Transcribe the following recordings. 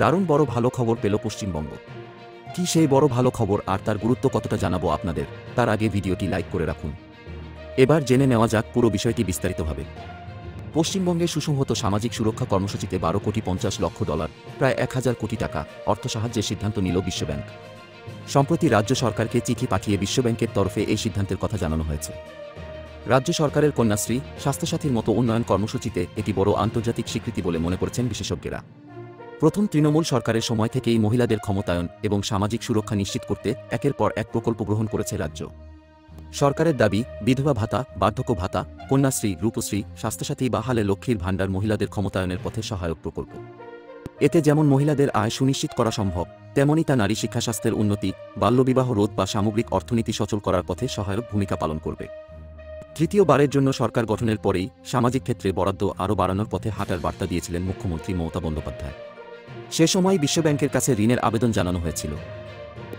দারুণ বড় ভালো খবর পেল পশ্চিমবঙ্গ। কি সেই বড় ভালো খবর আর তার গুরুত্ব কতটা জানাব আপনাদের, তার আগে ভিডিওটি লাইক করে রাখুন। এবার জেনে নেওয়া যাক পুরো বিষয়টি বিস্তারিতভাবে। পশ্চিমবঙ্গে সুসংহত সামাজিক সুরক্ষা কর্মসূচিতে বারো কোটি পঞ্চাশ লক্ষ ডলার, প্রায় এক হাজার কোটি টাকা অর্থ সাহায্যের সিদ্ধান্ত নিল বিশ্বব্যাংক। সম্প্রতি রাজ্য সরকারকে চিঠি পাঠিয়ে বিশ্বব্যাংকের তরফে এই সিদ্ধান্তের কথা জানানো হয়েছে। রাজ্য সরকারের কন্যাশ্রী, স্বাস্থ্যসাথীর মতো উন্নয়ন কর্মসূচিতে এটি বড় আন্তর্জাতিক স্বীকৃতি বলে মনে করছেন বিশেষজ্ঞরা। প্রথম তৃণমূল সরকারের সময় থেকেই মহিলাদের ক্ষমতায়ন এবং সামাজিক সুরক্ষা নিশ্চিত করতে একের পর এক প্রকল্প গ্রহণ করেছে রাজ্য। সরকারের দাবি, বিধবা ভাতা, বার্ধক্য ভাতা, কন্যাশ্রী, রূপশ্রী, স্বাস্থ্যসাথী বা হালে লক্ষ্মীর ভাণ্ডার মহিলাদের ক্ষমতায়নের পথে সহায়ক প্রকল্প। এতে যেমন মহিলাদের আয় সুনিশ্চিত করা সম্ভব তেমনই তা নারী শিক্ষা স্বাস্থ্যের উন্নতি, বাল্যবিবাহ রোধ বা সামগ্রিক অর্থনীতি সচল করার পথে সহায়ক ভূমিকা পালন করবে। তৃতীয়বারের জন্য সরকার গঠনের পরেই সামাজিক ক্ষেত্রে বরাদ্দ আরও বাড়ানোর পথে হাঁটার বার্তা দিয়েছিলেন মুখ্যমন্ত্রী মমতা বন্দ্যোপাধ্যায়। সে সময় বিশ্বব্যাংকের কাছে ঋণের আবেদন জানানো হয়েছিল।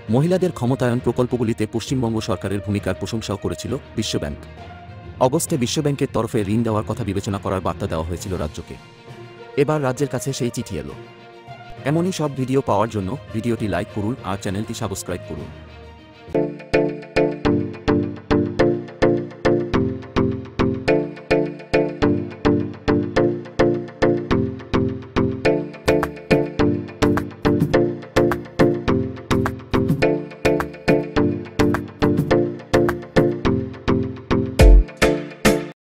মহিলাদের ক্ষমতায়ন প্রকল্পগুলিতে পশ্চিমবঙ্গ সরকারের ভূমিকার প্রশংসাও করেছিল বিশ্বব্যাংক। অগস্টে বিশ্বব্যাংকের তরফে ঋণ দেওয়ার কথা বিবেচনা করার বার্তা দেওয়া হয়েছিল রাজ্যকে। এবার রাজ্যের কাছে সেই চিঠি এলো। এমনই সব ভিডিও পাওয়ার জন্য ভিডিওটি লাইক করুন আর চ্যানেলটি সাবস্ক্রাইব করুন।